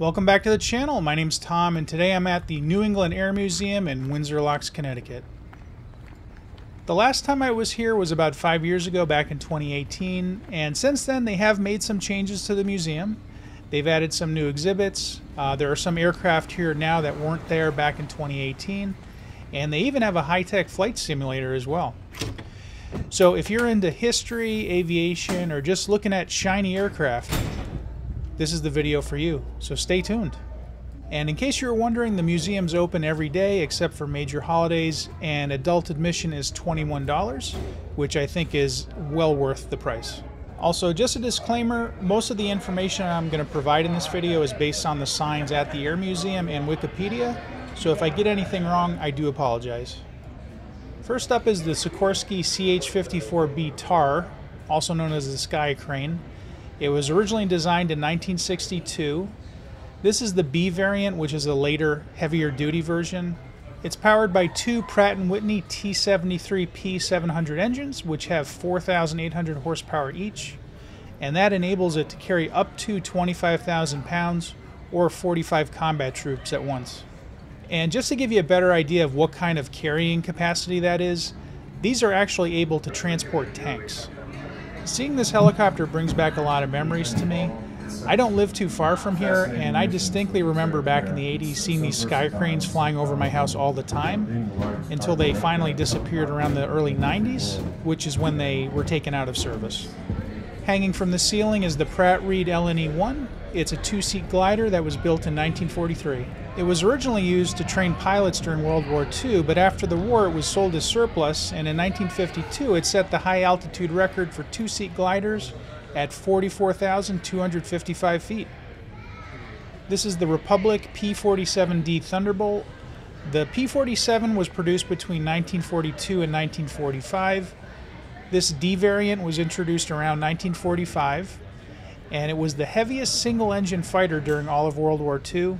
Welcome back to the channel. My name's Tom and today I'm at the New England Air Museum in Windsor Locks, Connecticut. The last time I was here was about five years ago back in 2018 and since then they have made some changes to the museum. They've added some new exhibits. Uh, there are some aircraft here now that weren't there back in 2018 and they even have a high-tech flight simulator as well. So if you're into history, aviation, or just looking at shiny aircraft, this is the video for you, so stay tuned. And in case you're wondering, the museum's open every day except for major holidays, and adult admission is $21, which I think is well worth the price. Also, just a disclaimer, most of the information I'm going to provide in this video is based on the signs at the Air Museum and Wikipedia, so if I get anything wrong, I do apologize. First up is the Sikorsky CH-54B Tarhe, also known as the Sky Crane. It was originally designed in 1962. This is the B variant, which is a later, heavier duty version. It's powered by two Pratt & Whitney T73P700 engines, which have 4,800 horsepower each, and that enables it to carry up to 25,000 pounds or 45 combat troops at once. And just to give you a better idea of what kind of carrying capacity that is, these are actually able to transport tanks. Seeing this helicopter brings back a lot of memories to me. I don't live too far from here, and I distinctly remember back in the 80s seeing these sky cranes flying over my house all the time until they finally disappeared around the early 90s, which is when they were taken out of service. Hanging from the ceiling is the Pratt Read LNE 1. It's a two seat glider that was built in 1943. It was originally used to train pilots during World War II, but after the war it was sold as surplus, and in 1952 it set the high altitude record for two seat gliders at 44,255 feet. This is the Republic P 47D Thunderbolt. The P 47 was produced between 1942 and 1945. This D variant was introduced around 1945, and it was the heaviest single engine fighter during all of World War II.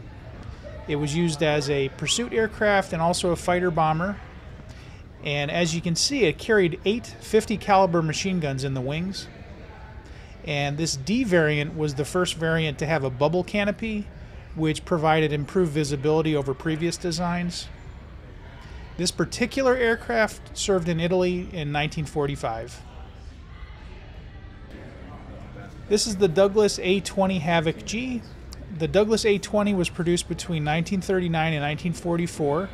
It was used as a pursuit aircraft and also a fighter bomber. And as you can see, it carried eight 50 caliber machine guns in the wings. And this D variant was the first variant to have a bubble canopy, which provided improved visibility over previous designs. This particular aircraft served in Italy in 1945. This is the Douglas A-20 Havoc G, the Douglas A-20 was produced between 1939 and 1944,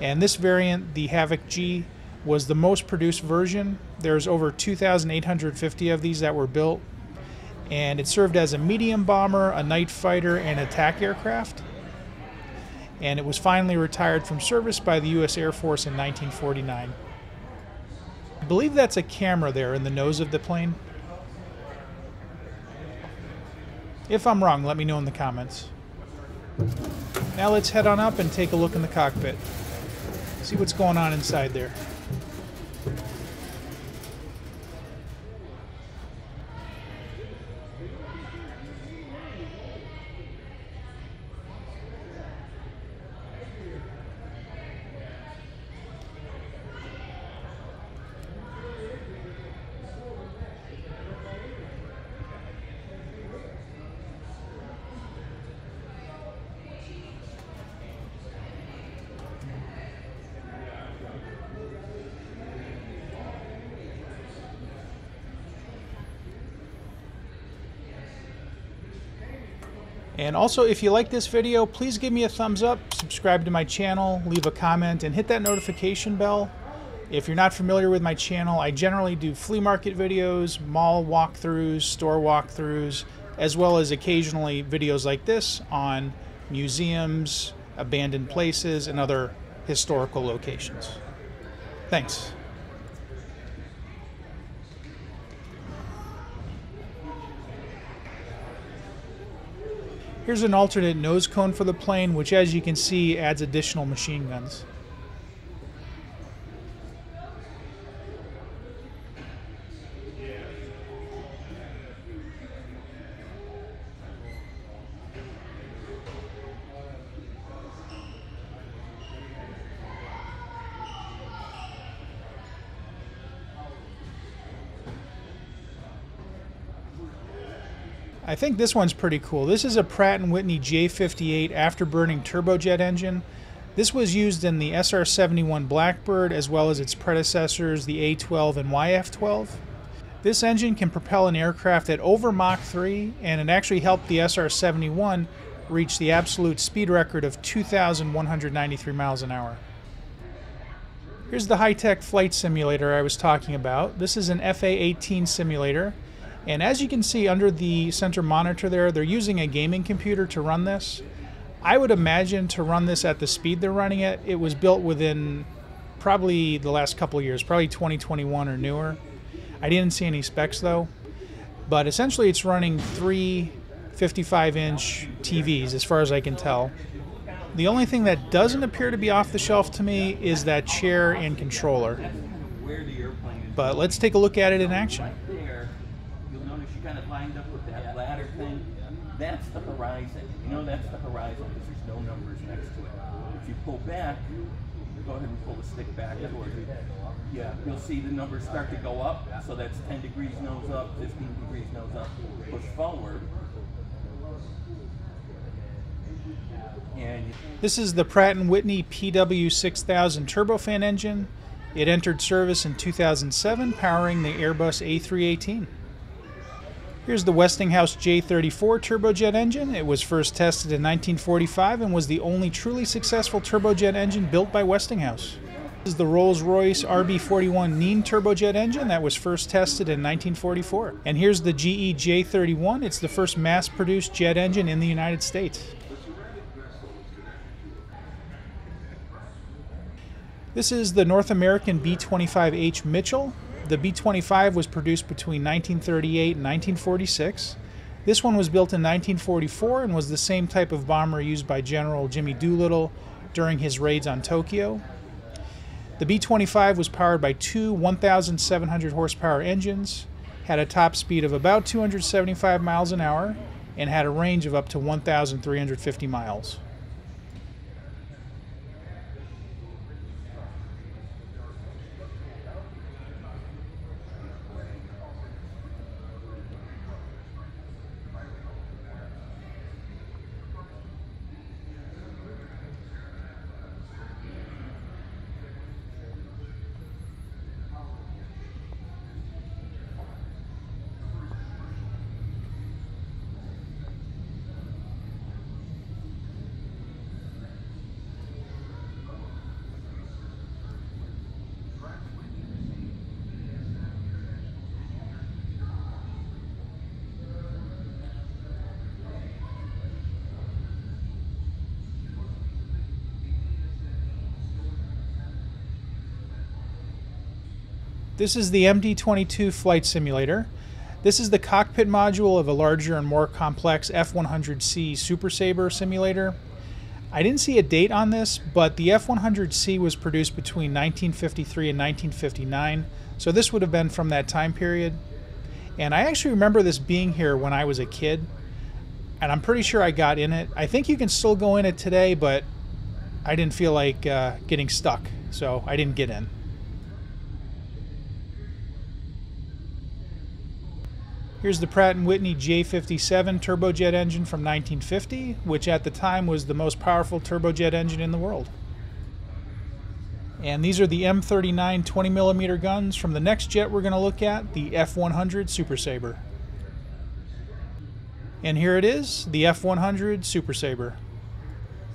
and this variant, the Havoc G, was the most produced version. There's over 2,850 of these that were built, and it served as a medium bomber, a night fighter, and attack aircraft. And it was finally retired from service by the U.S. Air Force in 1949. I believe that's a camera there in the nose of the plane. If I'm wrong, let me know in the comments. Now let's head on up and take a look in the cockpit. See what's going on inside there. And also, if you like this video, please give me a thumbs up, subscribe to my channel, leave a comment, and hit that notification bell. If you're not familiar with my channel, I generally do flea market videos, mall walkthroughs, store walkthroughs, as well as occasionally videos like this on museums, abandoned places, and other historical locations. Thanks. Here's an alternate nose cone for the plane, which as you can see adds additional machine guns. I think this one's pretty cool. This is a Pratt & Whitney J58 afterburning turbojet engine. This was used in the SR-71 Blackbird as well as its predecessors, the A-12 and YF-12. This engine can propel an aircraft at over Mach 3, and it actually helped the SR-71 reach the absolute speed record of 2,193 miles an hour. Here's the high-tech flight simulator I was talking about. This is an FA-18 simulator. And as you can see under the center monitor there, they're using a gaming computer to run this. I would imagine to run this at the speed they're running it, it was built within probably the last couple years, probably 2021 or newer. I didn't see any specs though, but essentially it's running three 55 inch TVs as far as I can tell. The only thing that doesn't appear to be off the shelf to me is that chair and controller. But let's take a look at it in action. You'll notice you kind of lined up with that ladder thing. That's the horizon. You know that's the horizon because there's no numbers next to it. If you pull back, go ahead and pull the stick back towards you. Yeah, you'll see the numbers start to go up. So that's 10 degrees nose up, 15 degrees nose up. Push forward. And This is the Pratt & Whitney PW6000 turbofan engine. It entered service in 2007, powering the Airbus A318. Here's the Westinghouse J34 turbojet engine. It was first tested in 1945 and was the only truly successful turbojet engine built by Westinghouse. This is the Rolls-Royce RB41 Nene turbojet engine that was first tested in 1944. And here's the GE J31. It's the first mass-produced jet engine in the United States. This is the North American B-25H Mitchell. The B-25 was produced between 1938 and 1946. This one was built in 1944 and was the same type of bomber used by General Jimmy Doolittle during his raids on Tokyo. The B-25 was powered by two 1,700 horsepower engines, had a top speed of about 275 miles an hour, and had a range of up to 1,350 miles. This is the MD-22 flight simulator. This is the cockpit module of a larger and more complex F-100C Super Sabre simulator. I didn't see a date on this, but the F-100C was produced between 1953 and 1959, so this would have been from that time period. And I actually remember this being here when I was a kid, and I'm pretty sure I got in it. I think you can still go in it today, but I didn't feel like uh, getting stuck, so I didn't get in. Here's the Pratt & Whitney J57 turbojet engine from 1950, which at the time was the most powerful turbojet engine in the world. And these are the M39 20mm guns from the next jet we're going to look at, the F100 Super Sabre. And here it is, the F100 Super Sabre.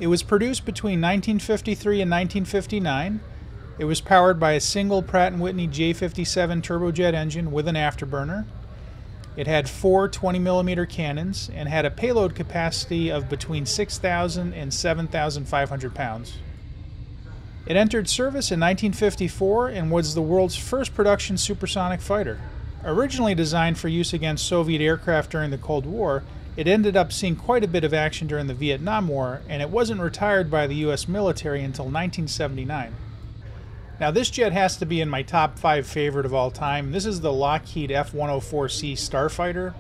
It was produced between 1953 and 1959. It was powered by a single Pratt & Whitney J57 turbojet engine with an afterburner. It had four 20 millimeter cannons and had a payload capacity of between 6,000 and 7,500 pounds. It entered service in 1954 and was the world's first production supersonic fighter. Originally designed for use against Soviet aircraft during the Cold War, it ended up seeing quite a bit of action during the Vietnam War, and it wasn't retired by the US military until 1979. Now this jet has to be in my top five favorite of all time. This is the Lockheed F-104C Starfighter.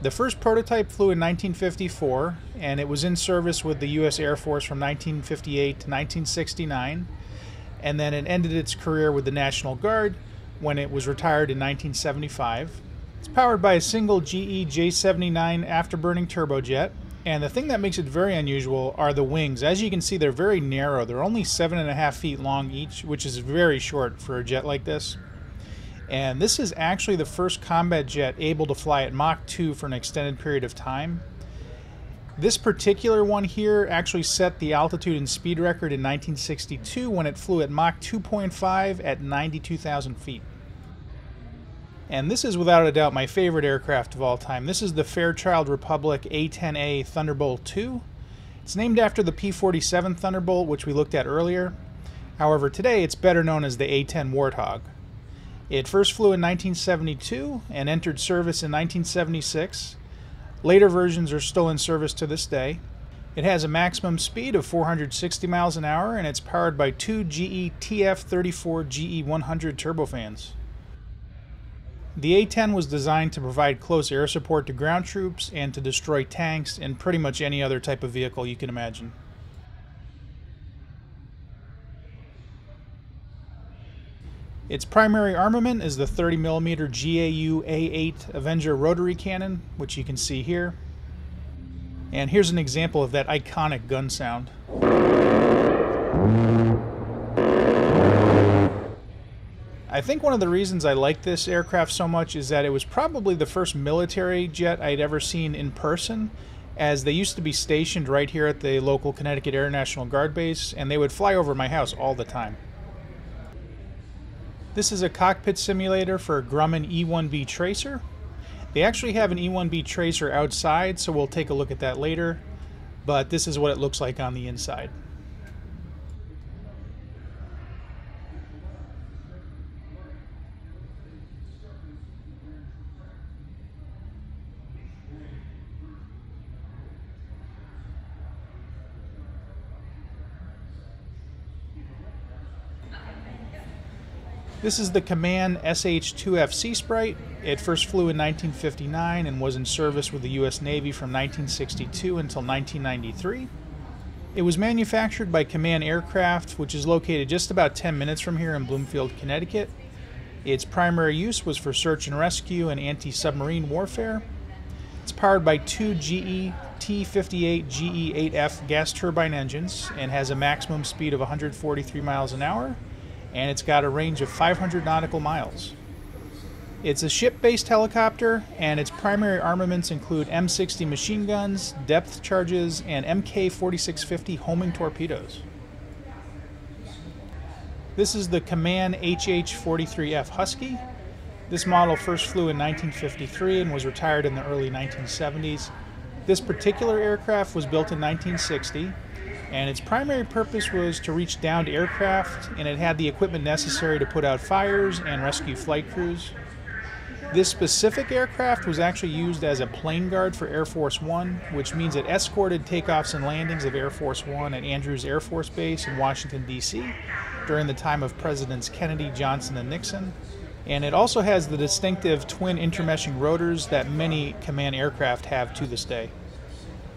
The first prototype flew in 1954, and it was in service with the U.S. Air Force from 1958 to 1969, and then it ended its career with the National Guard when it was retired in 1975. It's powered by a single GE J79 afterburning turbojet, and the thing that makes it very unusual are the wings. As you can see, they're very narrow. They're only seven and a half feet long each, which is very short for a jet like this. And this is actually the first combat jet able to fly at Mach 2 for an extended period of time. This particular one here actually set the altitude and speed record in 1962 when it flew at Mach 2.5 at 92,000 feet. And this is without a doubt my favorite aircraft of all time. This is the Fairchild Republic A-10A Thunderbolt II. It's named after the P-47 Thunderbolt, which we looked at earlier. However, today it's better known as the A-10 Warthog. It first flew in 1972 and entered service in 1976. Later versions are still in service to this day. It has a maximum speed of 460 miles an hour and it's powered by two GE TF34 GE100 turbofans. The A-10 was designed to provide close air support to ground troops and to destroy tanks and pretty much any other type of vehicle you can imagine. Its primary armament is the 30mm GAU A8 Avenger rotary cannon, which you can see here. And here's an example of that iconic gun sound. I think one of the reasons I like this aircraft so much is that it was probably the first military jet I'd ever seen in person, as they used to be stationed right here at the local Connecticut Air National Guard base, and they would fly over my house all the time. This is a cockpit simulator for a Grumman E1B Tracer. They actually have an E1B Tracer outside, so we'll take a look at that later, but this is what it looks like on the inside. This is the Kaman SH-2F Seasprite. It first flew in 1959 and was in service with the U.S. Navy from 1962 until 1993. It was manufactured by Kaman Aircraft, which is located just about 10 minutes from here in Bloomfield, Connecticut. Its primary use was for search and rescue and anti-submarine warfare. It's powered by two GE T58 GE8F gas turbine engines and has a maximum speed of 143 miles an hour and it's got a range of 500 nautical miles. It's a ship-based helicopter, and its primary armaments include M60 machine guns, depth charges, and MK4650 homing torpedoes. This is the Kaman HH-43F Huskie. This model first flew in 1953 and was retired in the early 1970s. This particular aircraft was built in 1960 and its primary purpose was to reach down to aircraft, and it had the equipment necessary to put out fires and rescue flight crews. This specific aircraft was actually used as a plane guard for Air Force One, which means it escorted takeoffs and landings of Air Force One at Andrews Air Force Base in Washington, D.C. during the time of Presidents Kennedy, Johnson, and Nixon. And it also has the distinctive twin intermeshing rotors that many Kaman aircraft have to this day.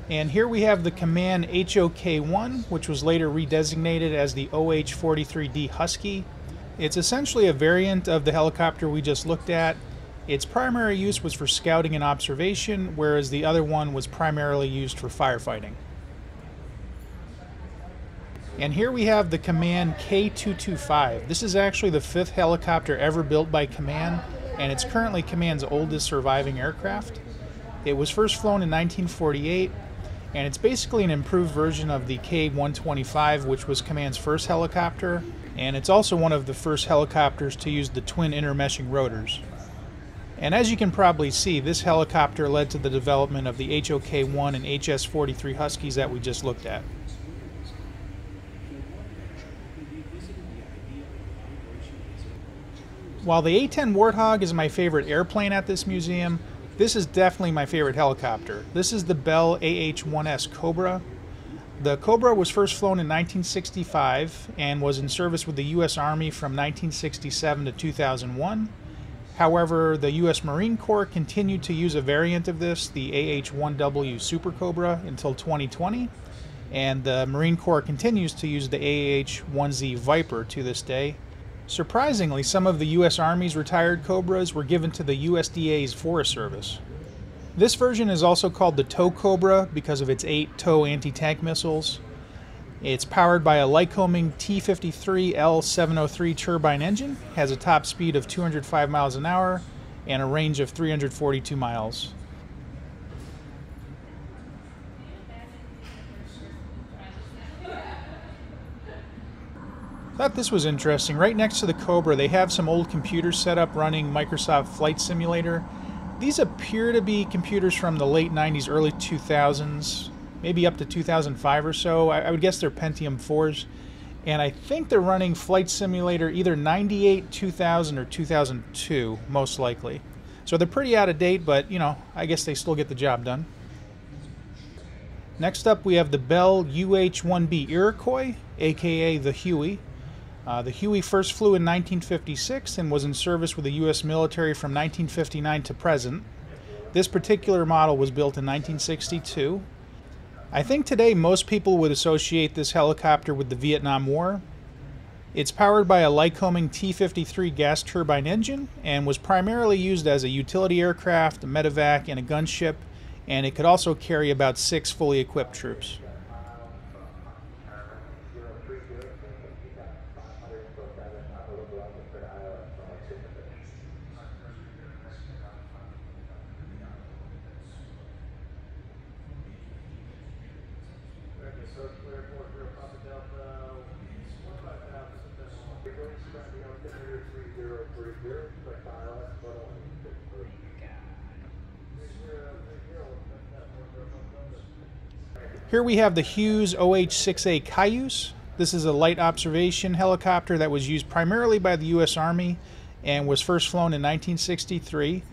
And here we have the Kaman HOK-1, which was later redesignated as the OH-43D Huskie. It's essentially a variant of the helicopter we just looked at. Its primary use was for scouting and observation, whereas the other one was primarily used for firefighting. And here we have the Kaman K225. This is actually the fifth helicopter ever built by Kaman, and it's currently Kaman's oldest surviving aircraft. It was first flown in 1948 and it's basically an improved version of the K-125, which was Kaman's first helicopter, and it's also one of the first helicopters to use the twin intermeshing rotors. And as you can probably see, this helicopter led to the development of the HOK-1 and HS-43 Huskies that we just looked at. While the A-10 Warthog is my favorite airplane at this museum, this is definitely my favorite helicopter. This is the Bell AH-1S Cobra. The Cobra was first flown in 1965 and was in service with the U.S. Army from 1967 to 2001. However, the U.S. Marine Corps continued to use a variant of this, the AH-1W Super Cobra, until 2020, and the Marine Corps continues to use the AH-1Z Viper to this day. Surprisingly, some of the U.S. Army's retired Cobras were given to the USDA's Forest Service. This version is also called the TOW Cobra because of its eight TOW anti tank missiles. It's powered by a Lycoming T53L703 turbine engine, has a top speed of 205 miles an hour, and a range of 342 miles. Thought this was interesting. Right next to the Cobra, they have some old computers set up running Microsoft Flight Simulator. These appear to be computers from the late 90s, early 2000s, maybe up to 2005 or so. I, I would guess they're Pentium 4s. And I think they're running Flight Simulator either 98, 2000, or 2002, most likely. So they're pretty out of date, but you know, I guess they still get the job done. Next up, we have the Bell UH 1B Iroquois, aka the Huey. Uh, the Huey first flew in 1956 and was in service with the U.S. military from 1959 to present. This particular model was built in 1962. I think today most people would associate this helicopter with the Vietnam War. It's powered by a Lycoming T-53 gas turbine engine and was primarily used as a utility aircraft, a medevac, and a gunship, and it could also carry about six fully equipped troops. We have the Hughes OH-6A Cayuse. This is a light observation helicopter that was used primarily by the U.S. Army and was first flown in 1963.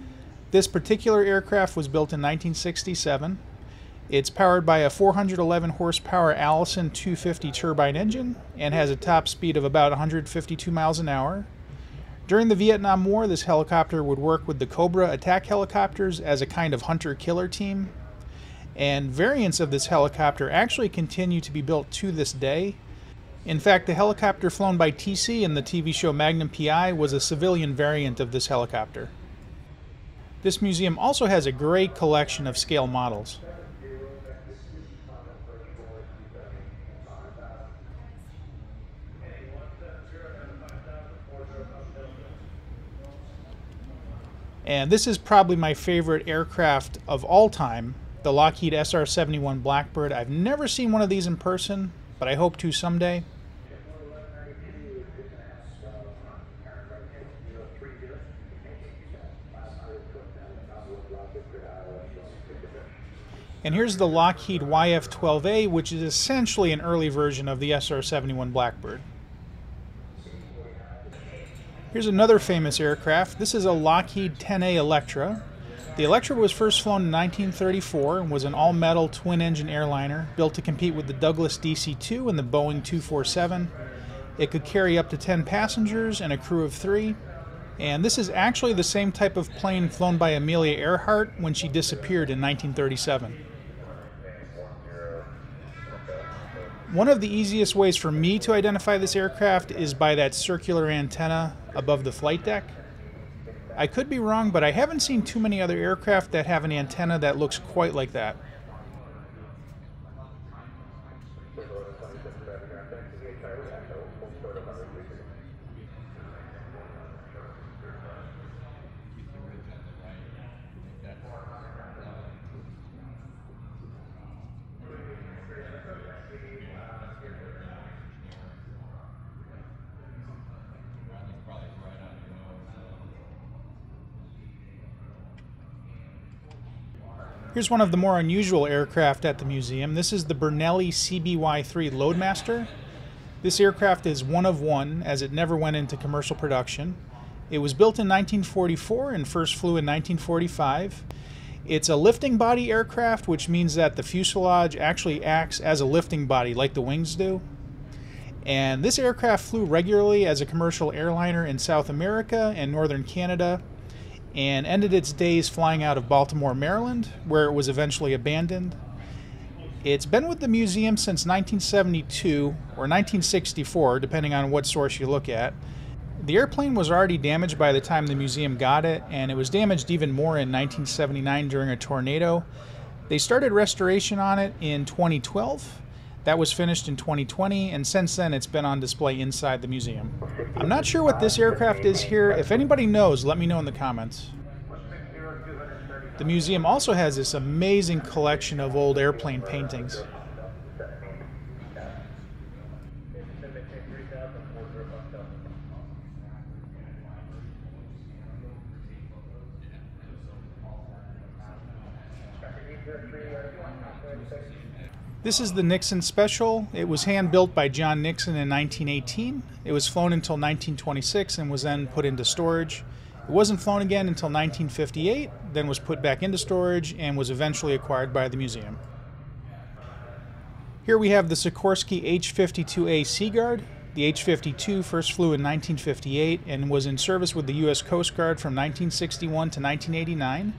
This particular aircraft was built in 1967. It's powered by a 411 horsepower Allison 250 turbine engine and has a top speed of about 152 miles an hour. During the Vietnam War, this helicopter would work with the Cobra attack helicopters as a kind of hunter killer team and variants of this helicopter actually continue to be built to this day. In fact, the helicopter flown by TC in the TV show Magnum PI was a civilian variant of this helicopter. This museum also has a great collection of scale models. And this is probably my favorite aircraft of all time the Lockheed SR-71 Blackbird. I've never seen one of these in person, but I hope to someday. And here's the Lockheed YF-12A, which is essentially an early version of the SR-71 Blackbird. Here's another famous aircraft. This is a Lockheed 10A Electra. The Electra was first flown in 1934 and was an all metal twin engine airliner built to compete with the Douglas DC 2 and the Boeing 247. It could carry up to 10 passengers and a crew of three. And this is actually the same type of plane flown by Amelia Earhart when she disappeared in 1937. One of the easiest ways for me to identify this aircraft is by that circular antenna above the flight deck. I could be wrong, but I haven't seen too many other aircraft that have an antenna that looks quite like that. Here's one of the more unusual aircraft at the museum. This is the Burnelli CBY-3 Loadmaster. This aircraft is one of one, as it never went into commercial production. It was built in 1944 and first flew in 1945. It's a lifting body aircraft, which means that the fuselage actually acts as a lifting body like the wings do. And this aircraft flew regularly as a commercial airliner in South America and northern Canada and ended its days flying out of Baltimore, Maryland, where it was eventually abandoned. It's been with the museum since 1972 or 1964, depending on what source you look at. The airplane was already damaged by the time the museum got it, and it was damaged even more in 1979 during a tornado. They started restoration on it in 2012. That was finished in 2020, and since then it's been on display inside the museum. I'm not sure what this aircraft is here. If anybody knows, let me know in the comments. The museum also has this amazing collection of old airplane paintings. This is the Nixon Special. It was hand built by John Nixon in 1918. It was flown until 1926 and was then put into storage. It wasn't flown again until 1958, then was put back into storage and was eventually acquired by the museum. Here we have the Sikorsky H-52A Seaguard. The H-52 first flew in 1958 and was in service with the U.S. Coast Guard from 1961 to 1989.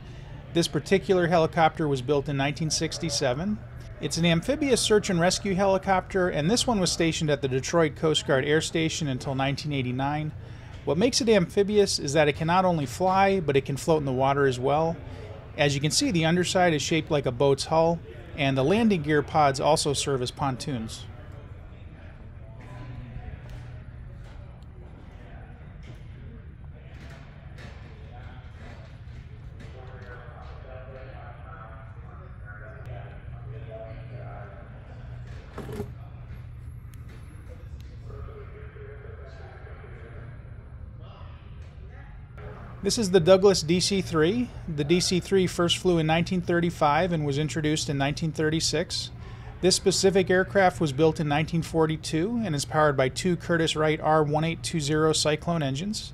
This particular helicopter was built in 1967. It's an amphibious search and rescue helicopter, and this one was stationed at the Detroit Coast Guard Air Station until 1989. What makes it amphibious is that it can not only fly, but it can float in the water as well. As you can see, the underside is shaped like a boat's hull, and the landing gear pods also serve as pontoons. This is the Douglas DC-3. The DC-3 first flew in 1935 and was introduced in 1936. This specific aircraft was built in 1942 and is powered by two Curtiss-Wright R1820 Cyclone engines.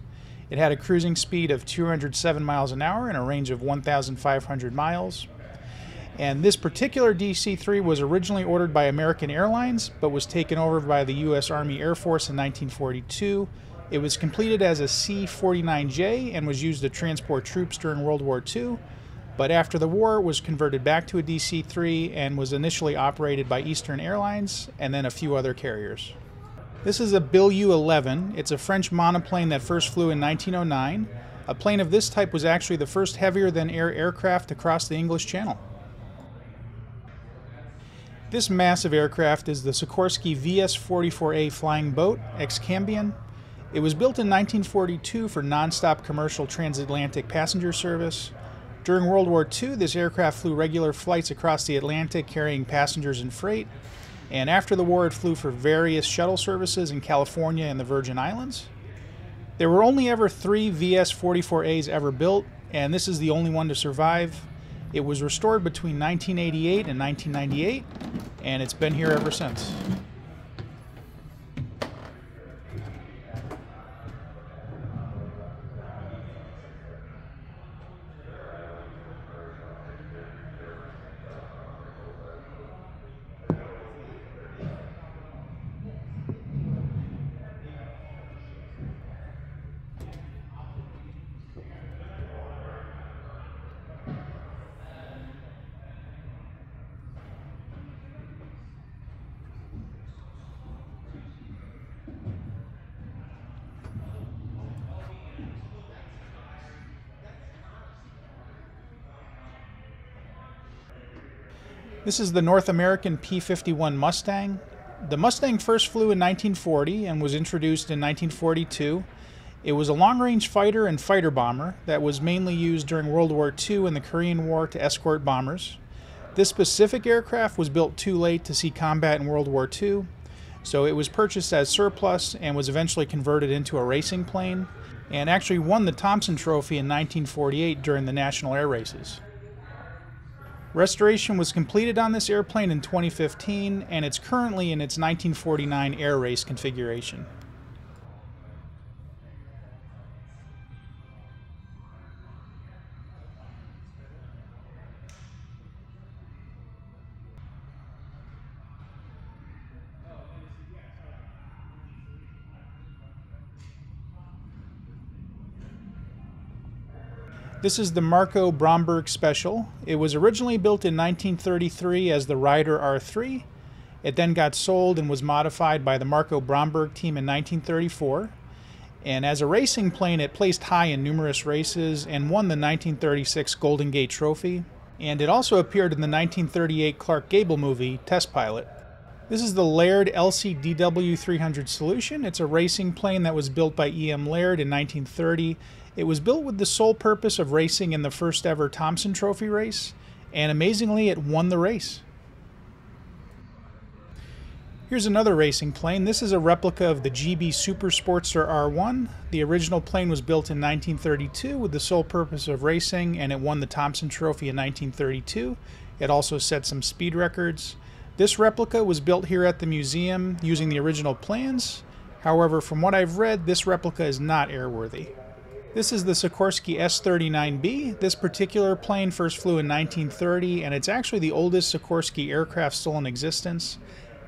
It had a cruising speed of 207 miles an hour and a range of 1,500 miles. And this particular DC-3 was originally ordered by American Airlines, but was taken over by the U.S. Army Air Force in 1942 it was completed as a C 49J and was used to transport troops during World War II, but after the war was converted back to a DC 3 and was initially operated by Eastern Airlines and then a few other carriers. This is a Blériot 11. It's a French monoplane that first flew in 1909. A plane of this type was actually the first heavier than air aircraft to cross the English Channel. This massive aircraft is the Sikorsky VS 44A flying boat, Excambian. It was built in 1942 for nonstop commercial transatlantic passenger service. During World War II, this aircraft flew regular flights across the Atlantic carrying passengers and freight. And after the war, it flew for various shuttle services in California and the Virgin Islands. There were only ever three VS 44As ever built, and this is the only one to survive. It was restored between 1988 and 1998, and it's been here ever since. This is the North American P-51 Mustang. The Mustang first flew in 1940 and was introduced in 1942. It was a long-range fighter and fighter bomber that was mainly used during World War II and the Korean War to escort bombers. This specific aircraft was built too late to see combat in World War II, so it was purchased as surplus and was eventually converted into a racing plane, and actually won the Thompson Trophy in 1948 during the National Air Races. Restoration was completed on this airplane in 2015 and it's currently in its 1949 air race configuration. This is the Marcoux-Bromberg Special. It was originally built in 1933 as the Ryder R3. It then got sold and was modified by the Marcoux-Bromberg team in 1934. And as a racing plane, it placed high in numerous races and won the 1936 Golden Gate Trophy. And it also appeared in the 1938 Clark Gable movie, Test Pilot. This is the Laird LCDW 300 solution. It's a racing plane that was built by E.M. Laird in 1930. It was built with the sole purpose of racing in the first ever Thompson Trophy race, and amazingly, it won the race. Here's another racing plane. This is a replica of the Gee Bee Super Sportster R1. The original plane was built in 1932 with the sole purpose of racing, and it won the Thompson Trophy in 1932. It also set some speed records. This replica was built here at the museum using the original plans. However, from what I've read, this replica is not airworthy. This is the Sikorsky S-39B. This particular plane first flew in 1930, and it's actually the oldest Sikorsky aircraft still in existence.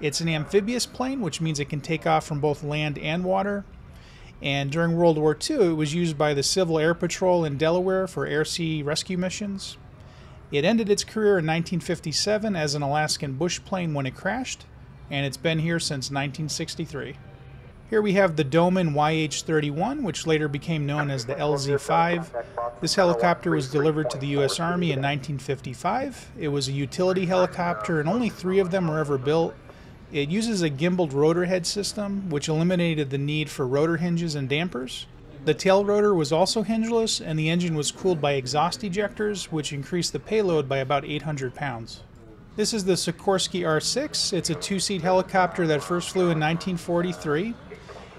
It's an amphibious plane, which means it can take off from both land and water. And during World War II, it was used by the Civil Air Patrol in Delaware for air sea rescue missions. It ended its career in 1957 as an Alaskan bush plane when it crashed, and it's been here since 1963. Here we have the Doman YH-31, which later became known as the LZ-5. This helicopter was delivered to the U.S. Army in 1955. It was a utility helicopter, and only three of them were ever built. It uses a gimbaled rotor head system, which eliminated the need for rotor hinges and dampers. The tail rotor was also hingeless, and the engine was cooled by exhaust ejectors, which increased the payload by about 800 pounds. This is the Sikorsky R6. It's a two-seat helicopter that first flew in 1943.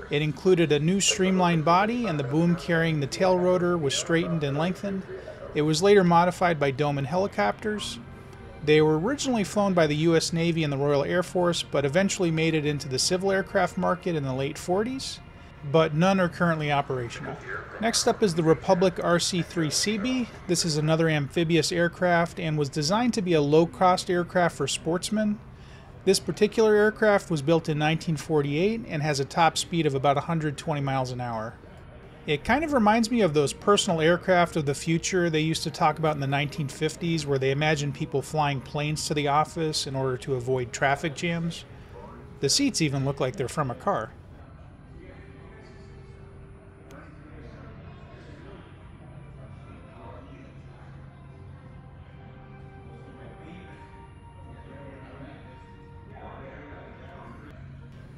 It included a new streamlined body, and the boom carrying the tail rotor was straightened and lengthened. It was later modified by Doman helicopters. They were originally flown by the U.S. Navy and the Royal Air Force, but eventually made it into the civil aircraft market in the late 40s, but none are currently operational. Next up is the Republic RC-3 Seabee. This is another amphibious aircraft and was designed to be a low-cost aircraft for sportsmen. This particular aircraft was built in 1948 and has a top speed of about 120 miles an hour. It kind of reminds me of those personal aircraft of the future they used to talk about in the 1950s, where they imagined people flying planes to the office in order to avoid traffic jams. The seats even look like they're from a car.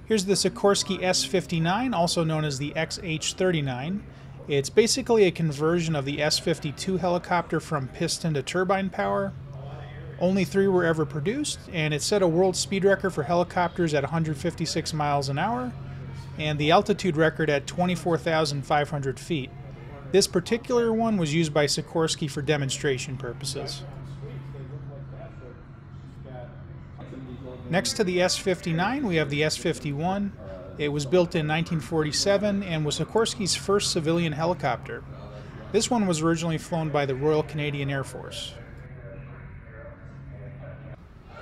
Here's the Sikorsky S-59, also known as the XH-39. It's basically a conversion of the S-52 helicopter from piston to turbine power. Only three were ever produced, and it set a world speed record for helicopters at 156 miles an hour, and the altitude record at 24,500 feet. This particular one was used by Sikorsky for demonstration purposes. Next to the S-59, we have the S-51. It was built in 1947 and was Sikorsky's first civilian helicopter. This one was originally flown by the Royal Canadian Air Force.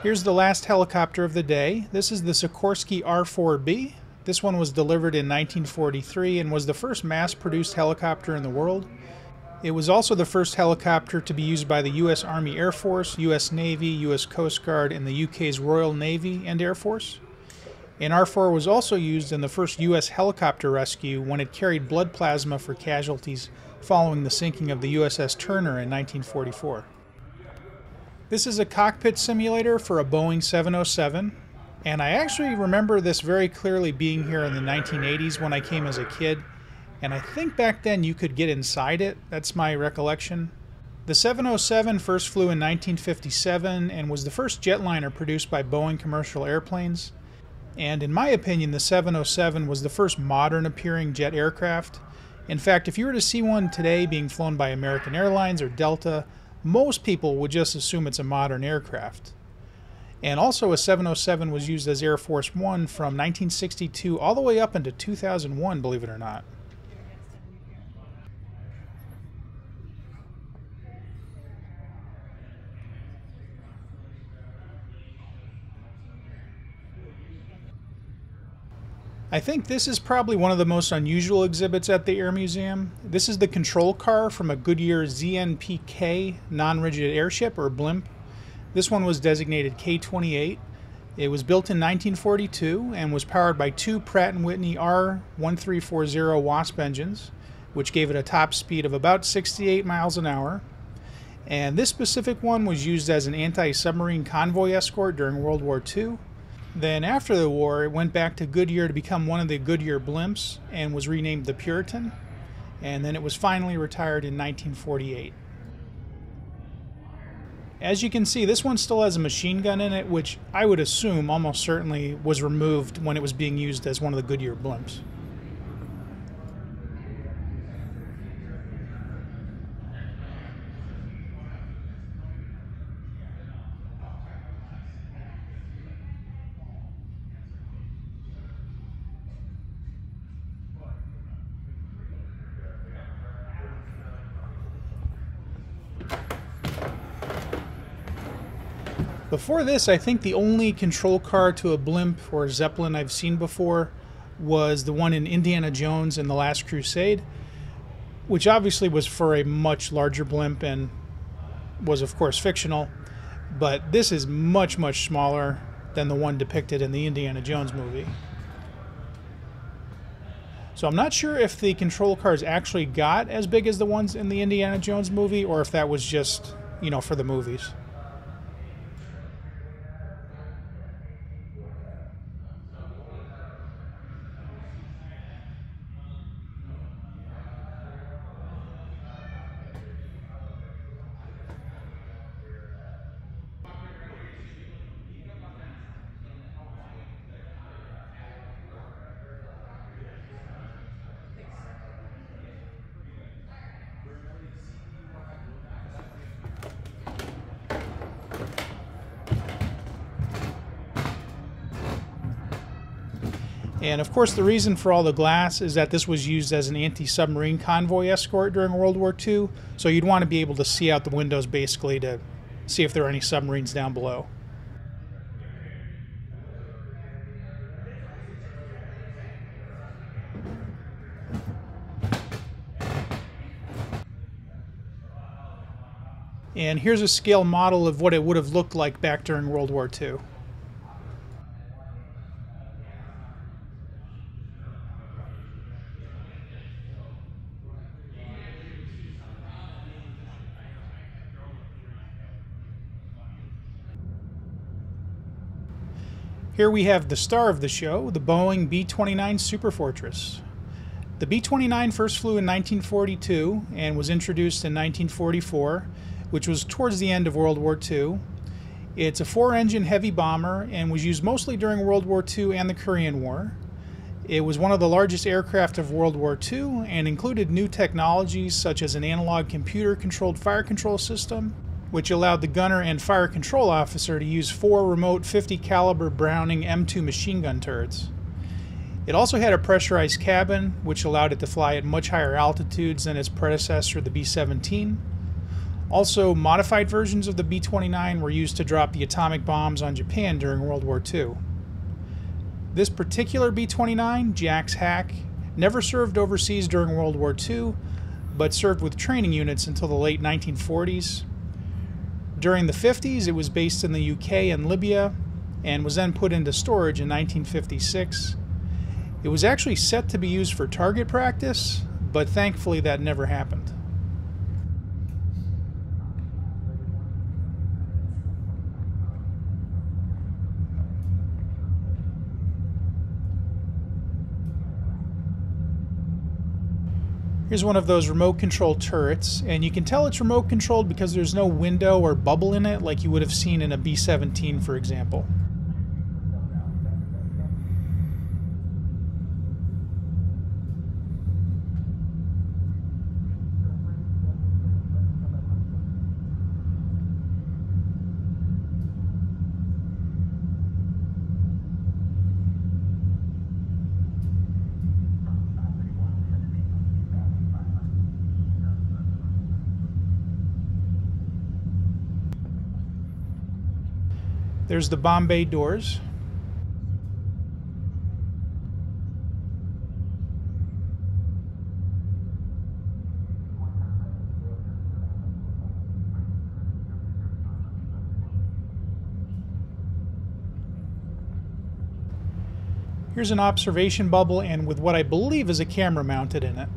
Here's the last helicopter of the day. This is the Sikorsky R-4B. This one was delivered in 1943 and was the first mass-produced helicopter in the world. It was also the first helicopter to be used by the U.S. Army Air Force, U.S. Navy, U.S. Coast Guard, and the UK's Royal Navy and Air Force. And R4 was also used in the first U.S. helicopter rescue when it carried blood plasma for casualties following the sinking of the USS Turner in 1944. This is a cockpit simulator for a Boeing 707, and I actually remember this very clearly being here in the 1980s when I came as a kid and I think back then you could get inside it. That's my recollection. The 707 first flew in 1957 and was the first jetliner produced by Boeing Commercial Airplanes. And in my opinion, the 707 was the first modern appearing jet aircraft. In fact, if you were to see one today being flown by American Airlines or Delta, most people would just assume it's a modern aircraft. And also, a 707 was used as Air Force One from 1962 all the way up into 2001, believe it or not. I think this is probably one of the most unusual exhibits at the Air Museum. This is the control car from a Goodyear ZNPK non-rigid airship or blimp. This one was designated K-28. It was built in 1942 and was powered by two Pratt & Whitney R1340 Wasp engines, which gave it a top speed of about 68 miles an hour. And this specific one was used as an anti-submarine convoy escort during World War II. Then after the war, it went back to Goodyear to become one of the Goodyear blimps and was renamed the Puritan. And then it was finally retired in 1948. As you can see, this one still has a machine gun in it, which I would assume almost certainly was removed when it was being used as one of the Goodyear blimps. Before this, I think the only control car to a blimp or Zeppelin I've seen before was the one in Indiana Jones and the Last Crusade, which obviously was for a much larger blimp and was, of course, fictional. But this is much, much smaller than the one depicted in the Indiana Jones movie. So I'm not sure if the control cars actually got as big as the ones in the Indiana Jones movie or if that was just, you know, for the movies. Course, the reason for all the glass is that this was used as an anti submarine convoy escort during World War II. So you'd want to be able to see out the windows basically to see if there are any submarines down below. And here's a scale model of what it would have looked like back during World War II. Here we have the star of the show, the Boeing B 29 Superfortress. The B 29 first flew in 1942 and was introduced in 1944, which was towards the end of World War II. It's a four engine heavy bomber and was used mostly during World War II and the Korean War. It was one of the largest aircraft of World War II and included new technologies such as an analog computer controlled fire control system, which allowed the gunner and fire control officer to use four remote 50 caliber Browning M2 machine gun turrets. It also had a pressurized cabin, which allowed it to fly at much higher altitudes than its predecessor, the B 17. Also, modified versions of the B 29 were used to drop the atomic bombs on Japan during World War II. This particular B 29, Jack's Hack, never served overseas during World War II, but served with training units until the late 1940s during the 50s, it was based in the UK and Libya and was then put into storage in 1956. It was actually set to be used for target practice, but thankfully that never happened. Here's one of those remote control turrets, and you can tell it's remote controlled because there's no window or bubble in it like you would have seen in a B-17 for example. There's the bomb bay doors. Here's an observation bubble and with what I believe is a camera mounted in it.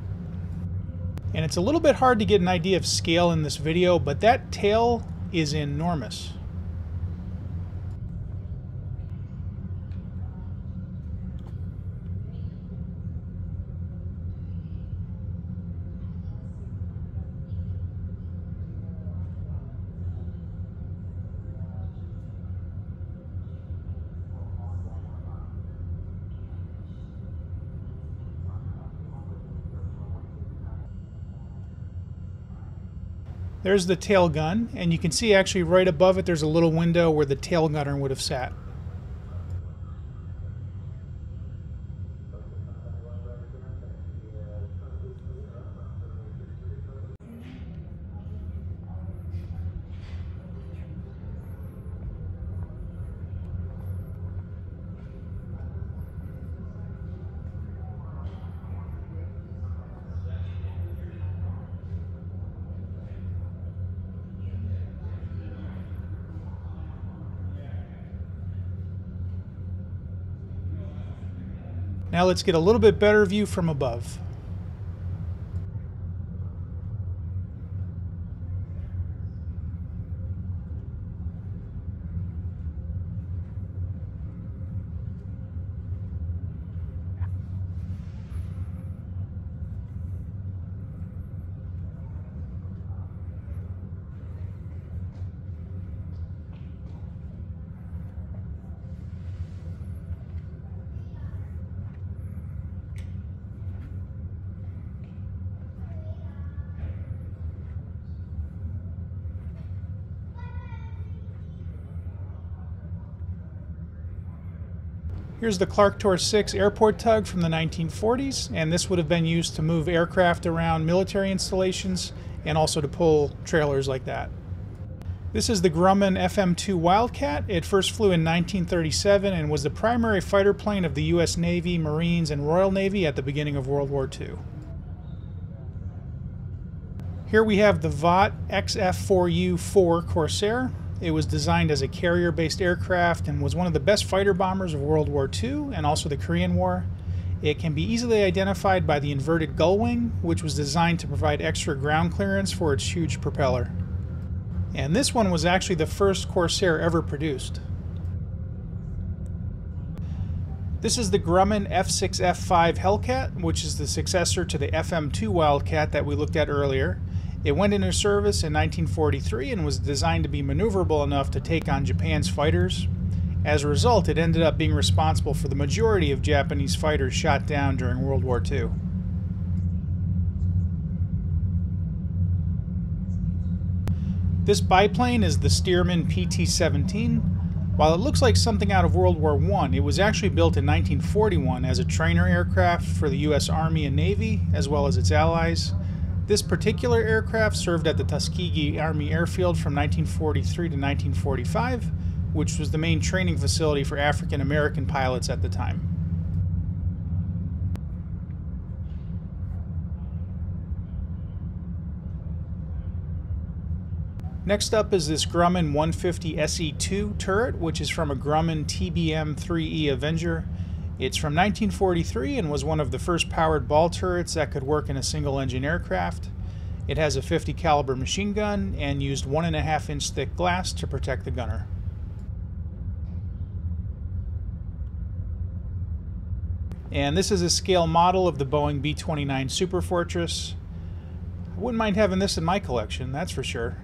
And it's a little bit hard to get an idea of scale in this video, but that tail is enormous. There's the tail gun, and you can see actually right above it there's a little window where the tail gunner would have sat. Now let's get a little bit better view from above. Here's the Clarktor 6 airport tug from the 1940s, and this would have been used to move aircraft around military installations and also to pull trailers like that. This is the Grumman FM-2 Wildcat. It first flew in 1937 and was the primary fighter plane of the U.S. Navy, Marines, and Royal Navy at the beginning of World War II. Here we have the Vought XF-4U-4 Corsair. It was designed as a carrier based aircraft and was one of the best fighter bombers of World War II and also the Korean War. It can be easily identified by the inverted gull wing, which was designed to provide extra ground clearance for its huge propeller. And this one was actually the first Corsair ever produced. This is the Grumman F6F5 Hellcat, which is the successor to the FM2 Wildcat that we looked at earlier. It went into service in 1943 and was designed to be maneuverable enough to take on Japan's fighters. As a result, it ended up being responsible for the majority of Japanese fighters shot down during World War II. This biplane is the Stearman PT-17. While it looks like something out of World War I, it was actually built in 1941 as a trainer aircraft for the U.S. Army and Navy, as well as its allies. This particular aircraft served at the Tuskegee Army Airfield from 1943 to 1945, which was the main training facility for African American pilots at the time. Next up is this Grumman 150 SE2 turret, which is from a Grumman TBM-3E Avenger. It's from 1943 and was one of the first powered ball turrets that could work in a single engine aircraft. It has a 50 caliber machine gun and used one and a half inch thick glass to protect the gunner. And this is a scale model of the Boeing B-29 Superfortress. I wouldn't mind having this in my collection, that's for sure.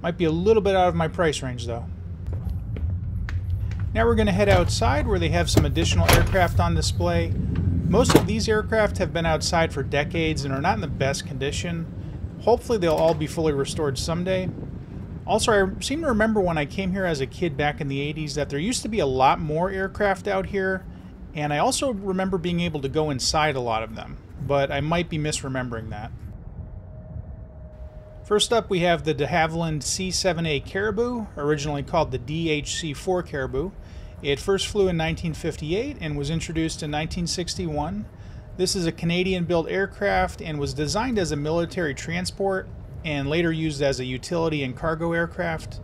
Might be a little bit out of my price range though. Now we're going to head outside where they have some additional aircraft on display. Most of these aircraft have been outside for decades and are not in the best condition. Hopefully they'll all be fully restored someday. Also, I seem to remember when I came here as a kid back in the 80s that there used to be a lot more aircraft out here, and I also remember being able to go inside a lot of them, but I might be misremembering that. First up, we have the de Havilland C-7A Caribou, originally called the DHC-4 Caribou. It first flew in 1958 and was introduced in 1961. This is a Canadian built aircraft and was designed as a military transport and later used as a utility and cargo aircraft.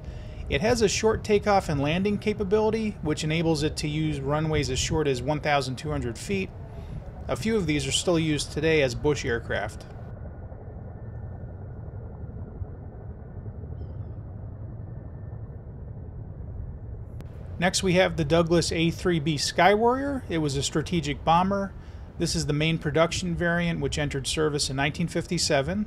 It has a short takeoff and landing capability, which enables it to use runways as short as 1,200 feet. A few of these are still used today as bush aircraft. Next we have the Douglas A-3B Skywarrior. It was a strategic bomber. This is the main production variant which entered service in 1957.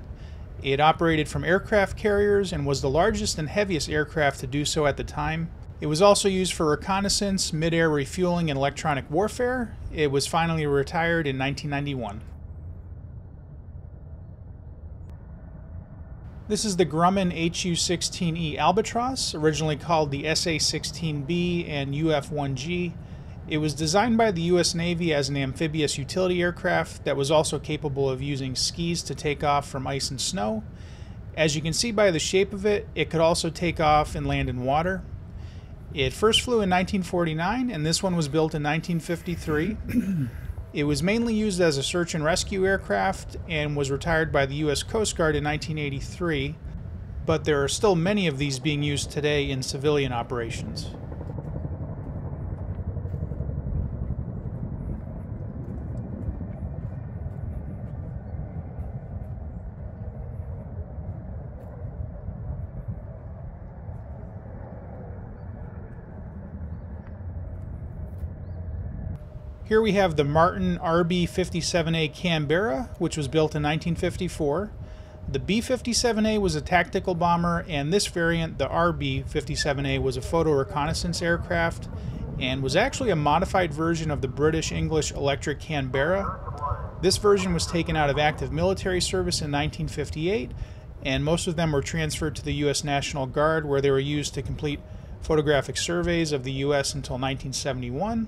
It operated from aircraft carriers and was the largest and heaviest aircraft to do so at the time. It was also used for reconnaissance, mid-air refueling, and electronic warfare. It was finally retired in 1991. This is the Grumman HU-16E Albatross, originally called the SA-16B and UF-1G. It was designed by the U.S. Navy as an amphibious utility aircraft that was also capable of using skis to take off from ice and snow. As you can see by the shape of it, it could also take off and land in water. It first flew in 1949, and this one was built in 1953. It was mainly used as a search and rescue aircraft and was retired by the U.S. Coast Guard in 1983, but there are still many of these being used today in civilian operations. Here we have the Martin RB-57A Canberra, which was built in 1954. The B-57A was a tactical bomber, and this variant, the RB-57A, was a photo reconnaissance aircraft and was actually a modified version of the British English Electric Canberra. This version was taken out of active military service in 1958, and most of them were transferred to the U.S. National Guard, where they were used to complete photographic surveys of the U.S. until 1971.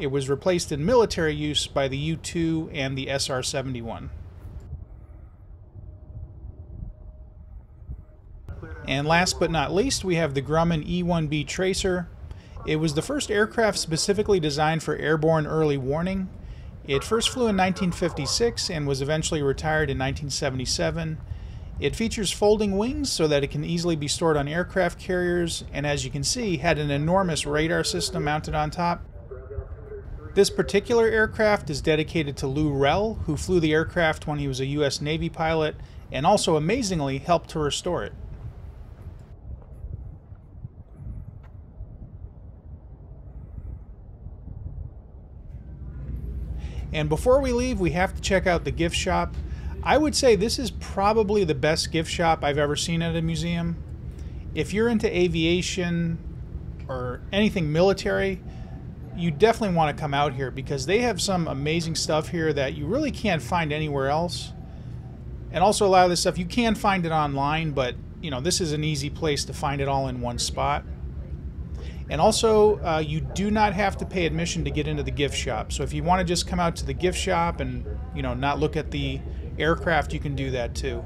It was replaced in military use by the U-2 and the SR-71. And last but not least, we have the Grumman E-1B Tracer. It was the first aircraft specifically designed for airborne early warning. It first flew in 1956 and was eventually retired in 1977. It features folding wings so that it can easily be stored on aircraft carriers, and as you can see, had an enormous radar system mounted on top. This particular aircraft is dedicated to Lou Rell, who flew the aircraft when he was a U.S. Navy pilot and also amazingly helped to restore it. And before we leave, we have to check out the gift shop. I would say this is probably the best gift shop I've ever seen at a museum. If you're into aviation or anything military, you definitely want to come out here because they have some amazing stuff here that you really can't find anywhere else. And also a lot of this stuff you can find it online, but you know this is an easy place to find it all in one spot. And also, uh, you do not have to pay admission to get into the gift shop. So if you want to just come out to the gift shop and you know not look at the aircraft, you can do that too.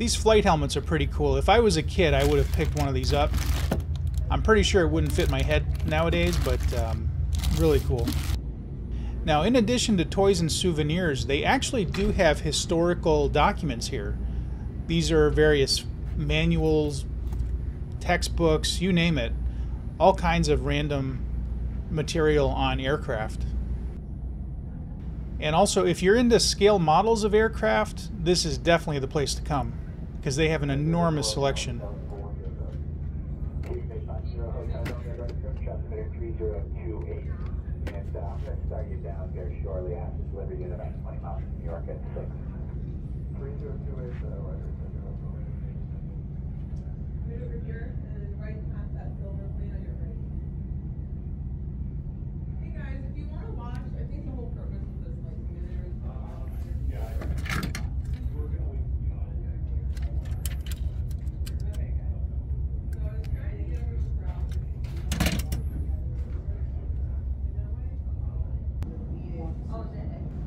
These flight helmets are pretty cool. If I was a kid, I would have picked one of these up. I'm pretty sure it wouldn't fit my head nowadays, but um, really cool. Now, in addition to toys and souvenirs, they actually do have historical documents here. These are various manuals, textbooks, you name it. All kinds of random material on aircraft. And also, if you're into scale models of aircraft, this is definitely the place to come because they have an enormous selection.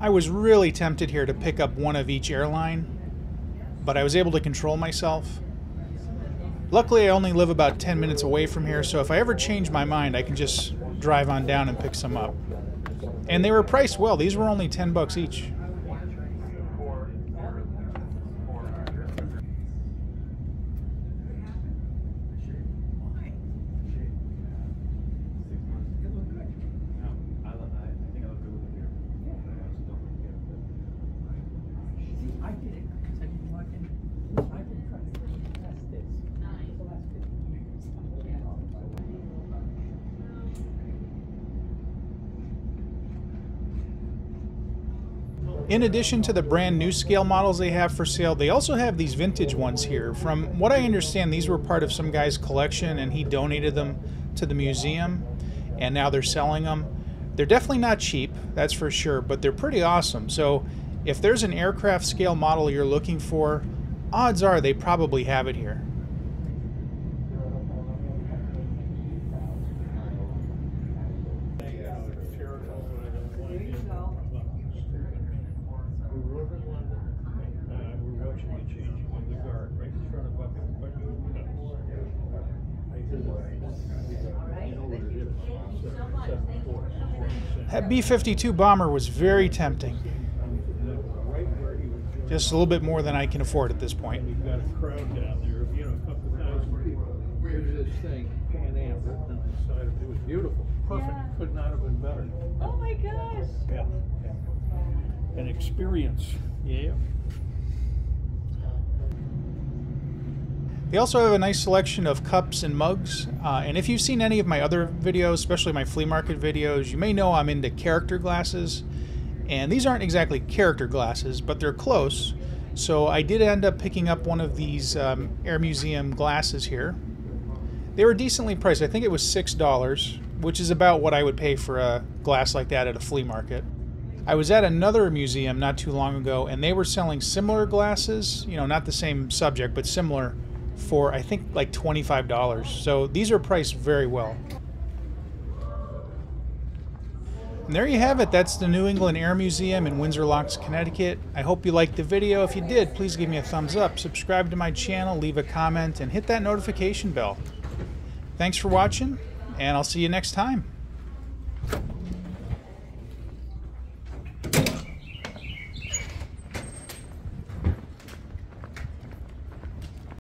I was really tempted here to pick up one of each airline, but I was able to control myself. Luckily, I only live about 10 minutes away from here, so if I ever change my mind, I can just drive on down and pick some up. And they were priced well. These were only 10 bucks each. I did it because I've been watching, I've been trying to test this for the last fifteen years. In addition to the brand new scale models they have for sale, they also have these vintage ones here. From what I understand, these were part of some guy's collection and he donated them to the museum and now they're selling them. They're definitely not cheap, that's for sure, but they're pretty awesome. So if there's an aircraft scale model you're looking for, odds are they probably have it here. That B 52 bomber was very tempting. Just a little bit more than I can afford at this point. You've got a crowd down there, you know, a couple thousand people. Here's this thing, Pan Am written on the side of it. It was beautiful, perfect, Yeah. could not have been better. Oh my gosh. Yeah. An experience, yeah. They also have a nice selection of cups and mugs. Uh, and if you've seen any of my other videos, especially my flea market videos, you may know I'm into character glasses. And these aren't exactly character glasses, but they're close. So I did end up picking up one of these um, Air Museum glasses here. They were decently priced. I think it was $6, which is about what I would pay for a glass like that at a flea market. I was at another museum not too long ago, and they were selling similar glasses, you know, not the same subject, but similar, for I think like $25. So these are priced very well. And there you have it. That's the New England Air Museum in Windsor Locks, Connecticut. I hope you liked the video. If you did, please give me a thumbs up, subscribe to my channel, leave a comment, and hit that notification bell. Thanks for watching, and I'll see you next time.